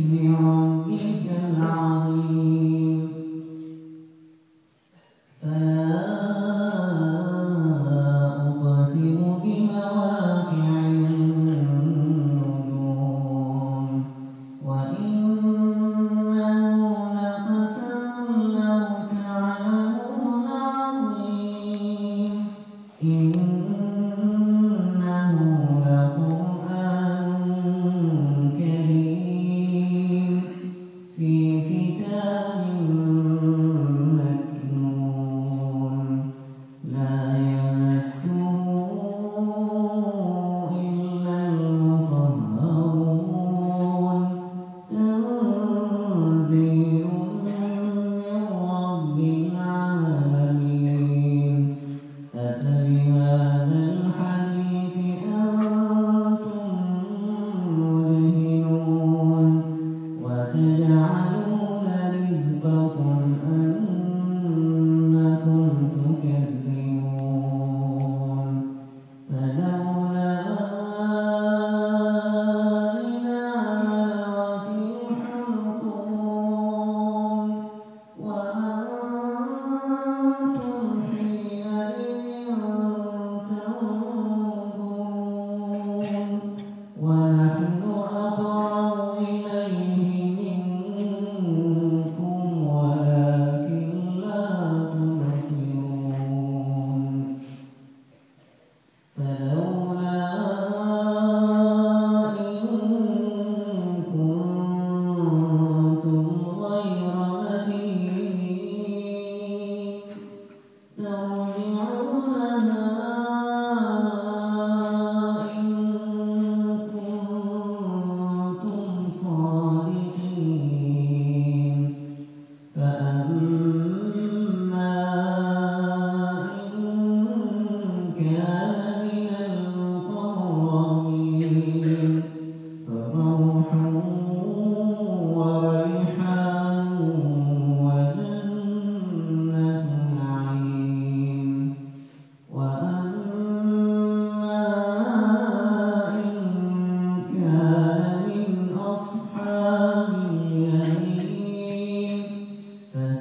يسيرا. Oh. شاء